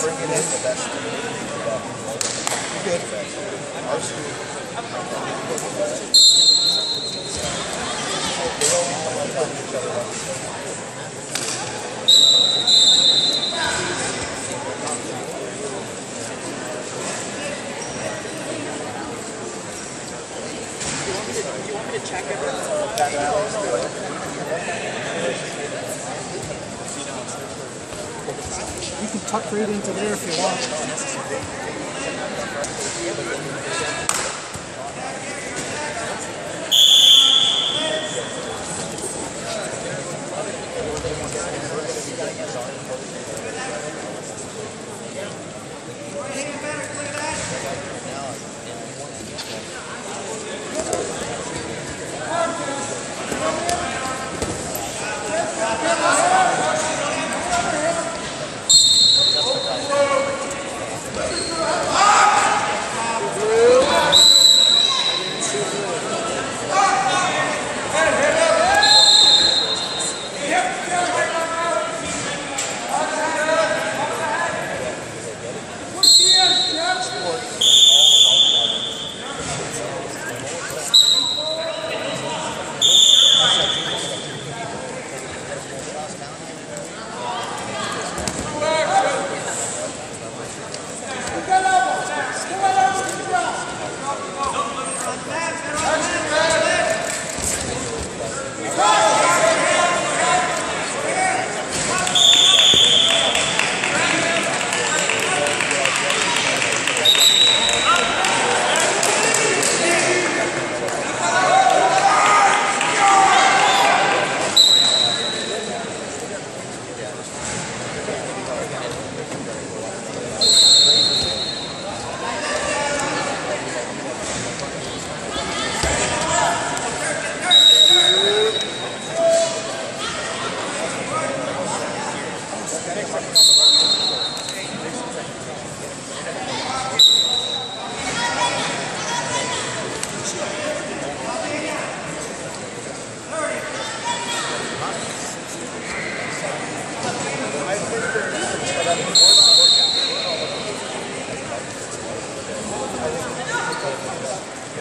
bringing in the best. Good. Our school. Other. You want me to check everything? You can tuck right into there if you want.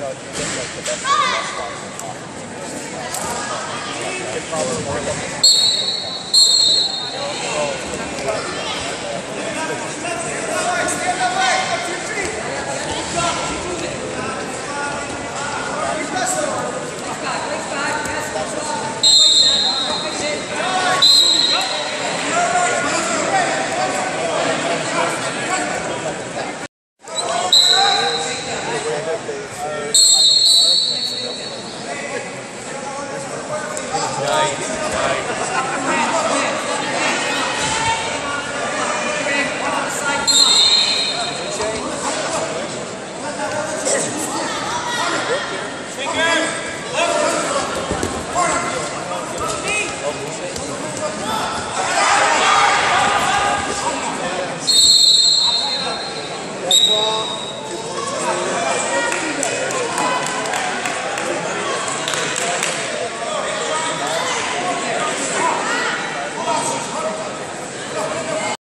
like you get like the best,